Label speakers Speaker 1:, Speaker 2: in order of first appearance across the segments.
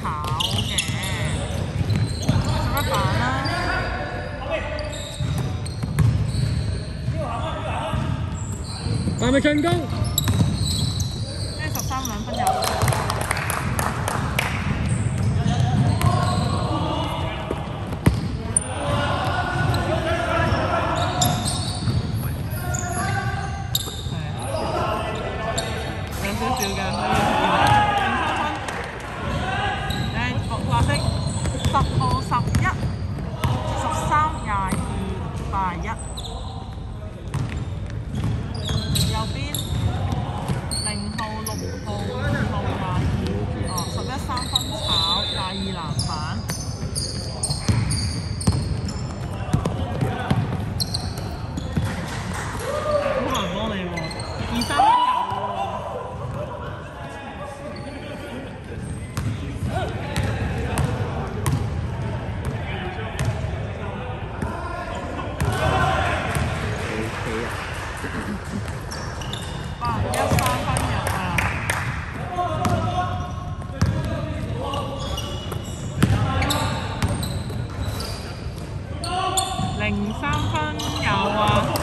Speaker 1: 炒嘅，食得飯啦。係咪進攻？零三分有啊！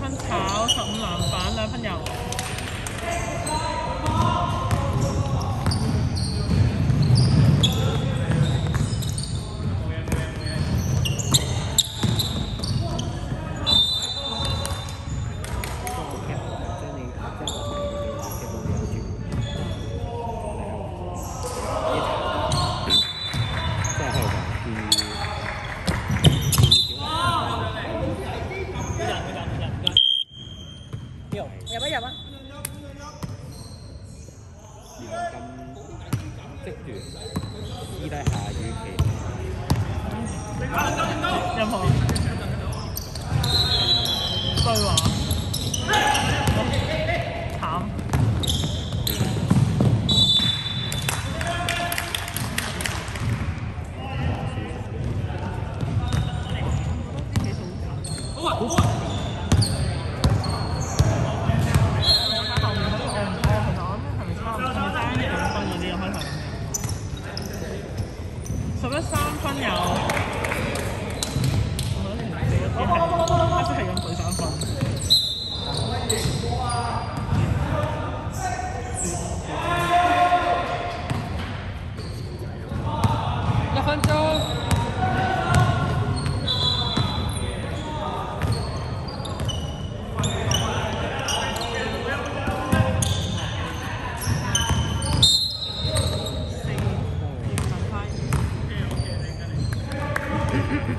Speaker 1: 分炒，十五籃板，兩分油。
Speaker 2: 야, 빨.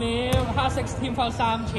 Speaker 2: 蝦食添翻三次